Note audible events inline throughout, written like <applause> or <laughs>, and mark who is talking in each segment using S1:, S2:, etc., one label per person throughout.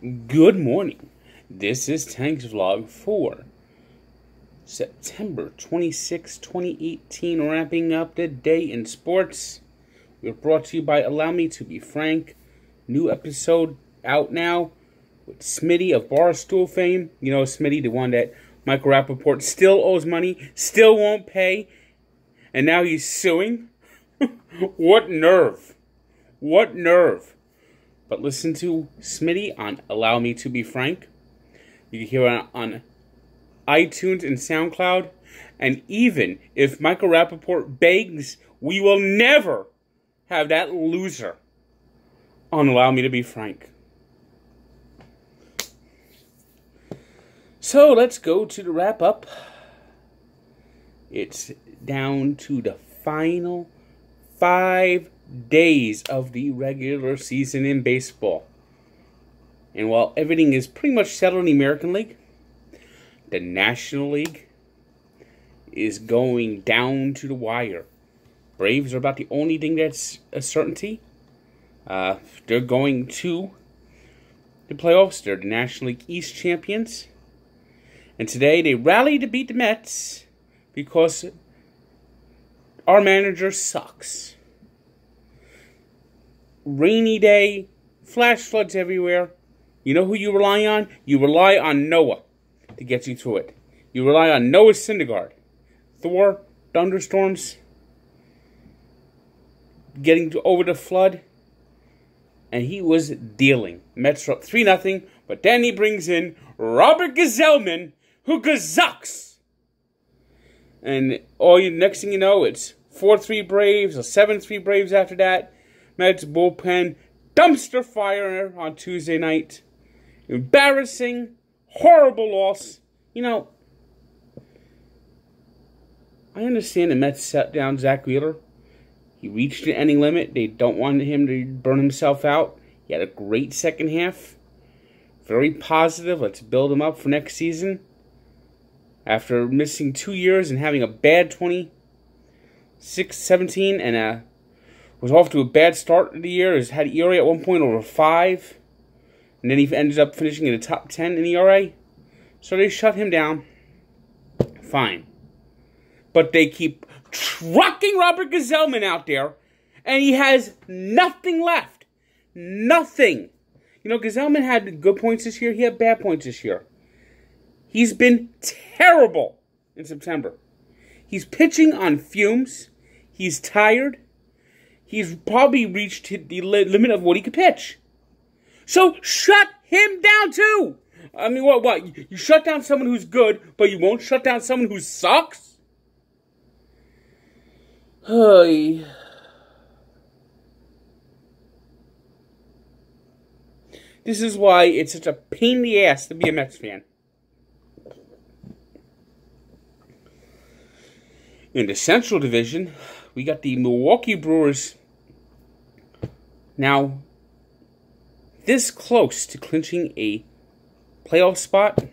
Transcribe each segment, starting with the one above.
S1: Good morning. This is Tank's Vlog for September 26, 2018, wrapping up the day in sports. We're brought to you by Allow Me to Be Frank. New episode out now with Smitty of Barstool fame. You know Smitty, the one that Michael Rapaport still owes money, still won't pay, and now he's suing? <laughs> what nerve! What nerve! But listen to Smitty on Allow Me to Be Frank. You can hear it on iTunes and SoundCloud. And even if Michael Rapaport begs, we will never have that loser on Allow Me to Be Frank. So let's go to the wrap up. It's down to the final five days of the regular season in baseball. And while everything is pretty much settled in the American League, the National League is going down to the wire. Braves are about the only thing that's a certainty. Uh, they're going to the playoffs. They're the National League East champions. And today they rallied to beat the Mets because our manager sucks rainy day, flash floods everywhere. You know who you rely on? You rely on Noah to get you through it. You rely on Noah Syndergaard. Thor, thunderstorms, getting to, over the flood, and he was dealing. Mets up 3 0, but then he brings in Robert Gsellman, who gazucks. And all you next thing you know, it's 4 3 Braves or 7 3 Braves after that. Mets bullpen dumpster fire on Tuesday night. Embarrassing, horrible loss. You know, I understand the Mets set down Zach Wheeler. He reached the ending limit. They don't want him to burn himself out. He had a great second half. Very positive. Let's build him up for next season. After missing two years and having a bad 26 17 and a was off to a bad start of the year. Has had ERA at one point over five, and then he ended up finishing in the top ten in ERA. So they shut him down. Fine, but they keep trucking Robert Gsellman out there, and he has nothing left. Nothing. You know, Gsellman had good points this year. He had bad points this year. He's been terrible in September. He's pitching on fumes. He's tired he's probably reached the limit of what he could pitch. So shut him down too. I mean, what? What? You shut down someone who's good, but you won't shut down someone who sucks? Hey. This is why it's such a pain in the ass to be a Mets fan. In the Central Division, we got the Milwaukee Brewers now, this close to clinching a playoff spot.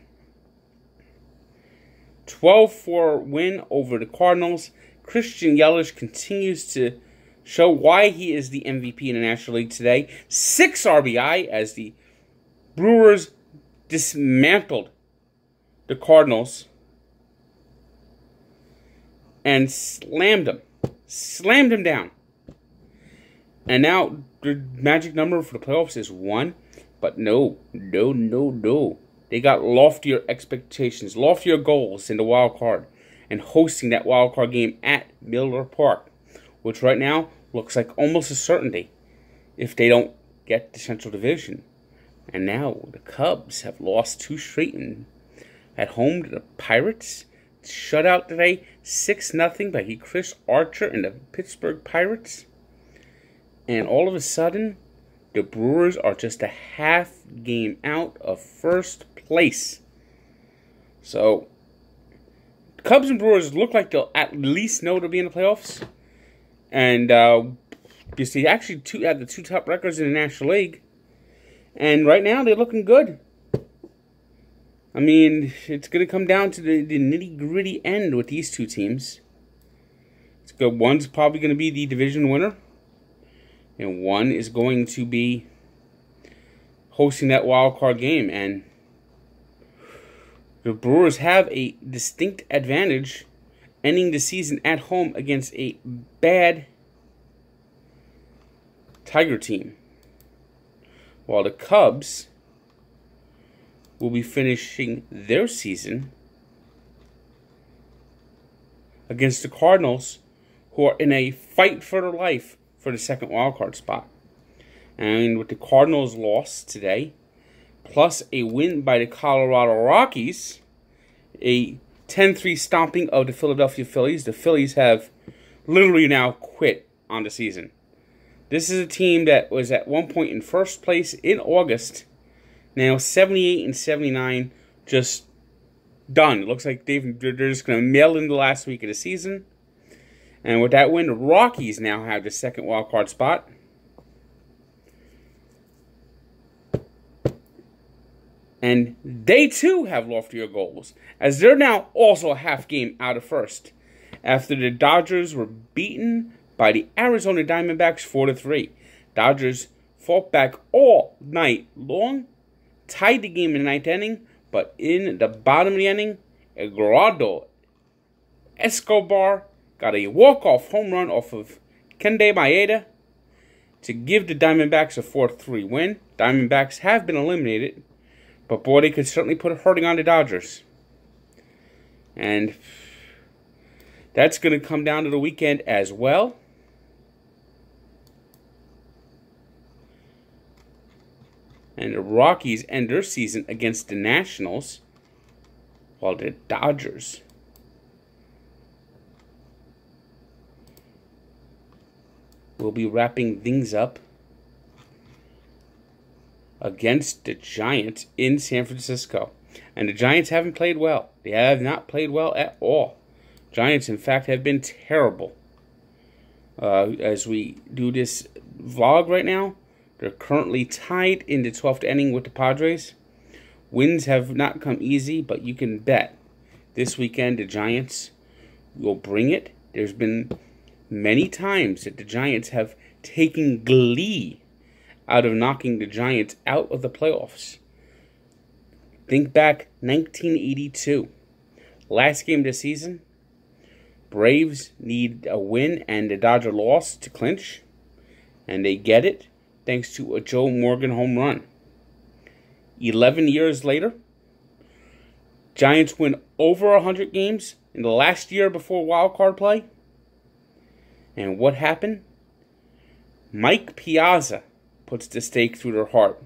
S1: 12 4 win over the Cardinals. Christian Yelich continues to show why he is the MVP in the National League today. 6 RBI as the Brewers dismantled the Cardinals and slammed them. Slammed them down. And now the magic number for the playoffs is one. But no, no, no, no. They got loftier expectations, loftier goals in the wild card, and hosting that wild card game at Miller Park, which right now looks like almost a certainty if they don't get the Central Division. And now the Cubs have lost two straight in, at home to the Pirates. Shut out today, 6 0 by Chris Archer and the Pittsburgh Pirates. And all of a sudden, the Brewers are just a half game out of first place. So, Cubs and Brewers look like they'll at least know to be in the playoffs. And uh, you see, actually, two have the two top records in the National League. And right now, they're looking good. I mean, it's going to come down to the, the nitty gritty end with these two teams. It's good. One's probably going to be the division winner and one is going to be hosting that wild card game. And the Brewers have a distinct advantage ending the season at home against a bad Tiger team. While the Cubs will be finishing their season against the Cardinals, who are in a fight for their life for the second wildcard spot. And with the Cardinals' loss today, plus a win by the Colorado Rockies, a 10 3 stomping of the Philadelphia Phillies, the Phillies have literally now quit on the season. This is a team that was at one point in first place in August, now 78 and 79, just done. It looks like they've, they're just going to mail in the last week of the season. And with that win, the Rockies now have the second wild card spot. And they too have loftier goals, as they're now also a half game out of first, after the Dodgers were beaten by the Arizona Diamondbacks 4 to 3. Dodgers fought back all night long, tied the game in the ninth inning, but in the bottom of the inning, Eduardo Escobar got a walk-off home run off of Kenta Maeda to give the Diamondbacks a 4-3 win. Diamondbacks have been eliminated but boy, they could certainly put a hurting on the Dodgers. And that's going to come down to the weekend as well. And the Rockies end their season against the Nationals, while the Dodgers will be wrapping things up against the Giants in San Francisco. And the Giants haven't played well. They have not played well at all. Giants, in fact, have been terrible. Uh, as we do this vlog right now, they're currently tied in the 12th inning with the Padres. Wins have not come easy, but you can bet this weekend the Giants will bring it. There's been many times that the Giants have taken glee out of knocking the Giants out of the playoffs. Think back 1982. Last game of the season. Braves need a win and the Dodger loss to clinch. And they get it thanks to a Joe Morgan home run. 11 years later, Giants win over 100 games in the last year before wild card play. And what happened? Mike Piazza puts the stake through their heart.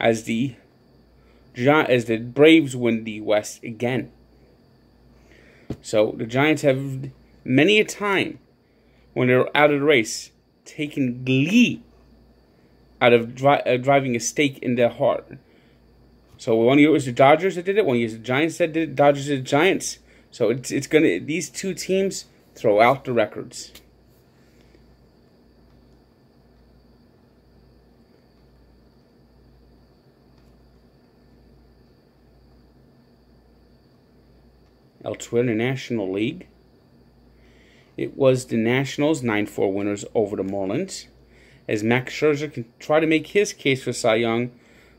S1: As the as the Braves win the West again. So the Giants have many a time when they're out of the race taken glee out of dri uh, driving a stake in their heart. So one year it was the Dodgers that did it. One year it was the Giants that did it. Dodgers did the Giants. So it's it's gonna these two teams throw out the records. elsewhere in the National League. It was the Nationals 9 4 winners over the Marlins, as Max Scherzer can try to make his case for Cy Young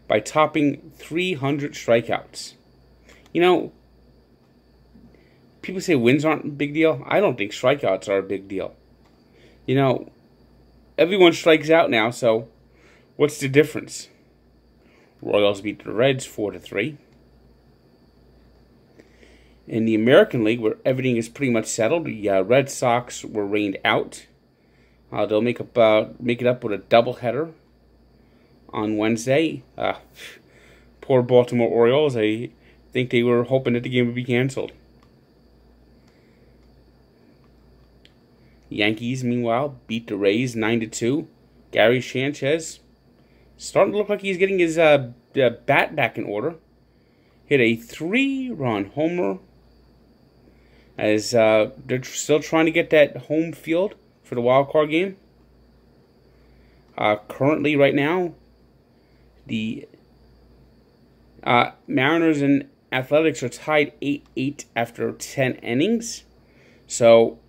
S1: by topping 300 strikeouts. You know, people say wins aren't a big deal. I don't think strikeouts are a big deal. You know, everyone strikes out now, so what's the difference? Royals beat the Reds 4 to 3 in the American League, where everything is pretty much settled, the uh, Red Sox were rained out. Uh, they'll make up uh, make it up with a doubleheader on Wednesday. Uh, poor Baltimore Orioles. I think they were hoping that the game would be canceled. Yankees, meanwhile, beat the Rays nine to two. Gary Sanchez starting to look like he's getting his uh, bat back in order. Hit a three-run homer as uh, they're still trying to get that home field for the wild card game. Uh, currently, right now, the uh, Mariners and Athletics are tied 8 8 after 10 innings. So,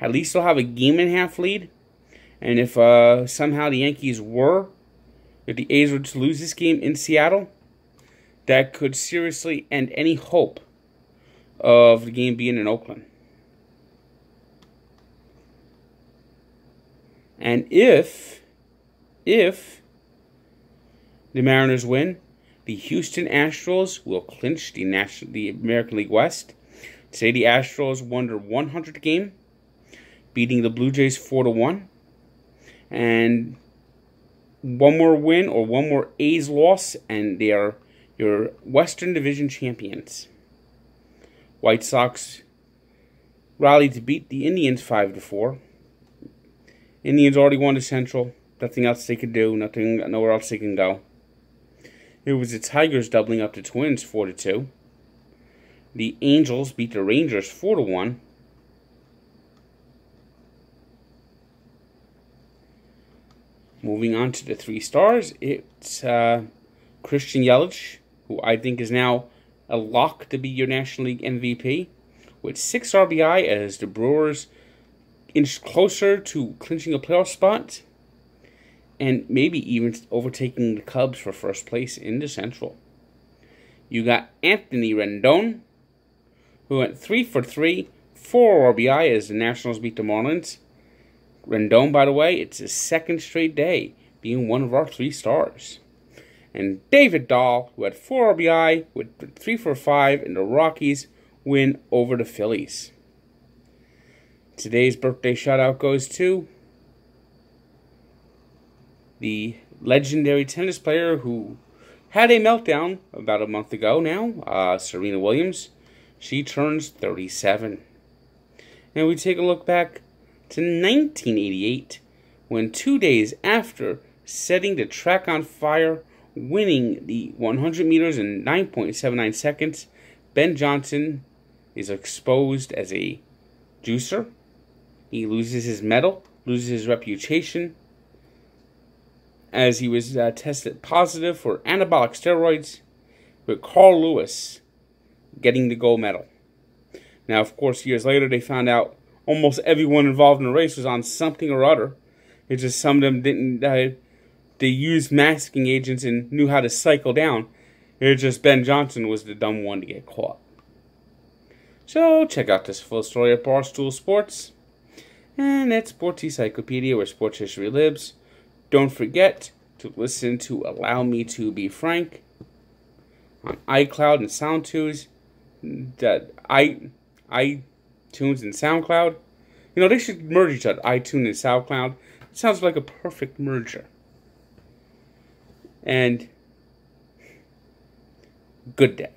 S1: at least they'll have a game and a half lead. And if uh, somehow the Yankees were if the A's were to lose this game in Seattle, that could seriously end any hope of the game being in Oakland. And if, if the Mariners win, the Houston Astros will clinch the National, the American League West. Today, the Astros won their 100th game, beating the Blue Jays 4 to 1. And one more win or one more A's loss, and they are your Western Division champions. White Sox rallied to beat the Indians 5 to 4. Indians already won the Central. Nothing else they could do. Nothing. Nowhere else they can go. It was the Tigers doubling up the Twins 4 to 2. The Angels beat the Rangers 4 to 1. Moving on to the three stars, it's uh, Christian Yelich, who I think is now a lock to be your National League MVP, with six RBI as the Brewers inch closer to clinching a playoff spot, and maybe even overtaking the Cubs for first place in the Central. You got Anthony Rendon, who went three for three, four RBI as the Nationals beat the Marlins. Rendon, by the way, it's his second straight day being one of our three stars. And David Dahl, who had four RBI with three for five, and the Rockies win over the Phillies. Today's birthday shout out goes to the legendary tennis player who had a meltdown about a month ago now, uh, Serena Williams. She turns 37. And we take a look back to 1988, when two days after setting the track on fire, winning the 100 meters in 9.79 seconds, Ben Johnson is exposed as a juicer. He loses his medal, loses his reputation, as he was uh, tested positive for anabolic steroids, with Carl Lewis getting the gold medal. Now, of course, years later, they found out almost everyone involved in the race was on something or other. It's just some of them didn't. Uh, they used masking agents and knew how to cycle down. It's just Ben Johnson was the dumb one to get caught. So check out this full story at Barstool Sports and at Sports Encyclopedia where sports history lives. Don't forget to listen to Allow Me to Be Frank on iCloud and SoundTunes. That I I iTunes and SoundCloud. You know, they should merge each other, iTunes and SoundCloud. It sounds like a perfect merger. And good day.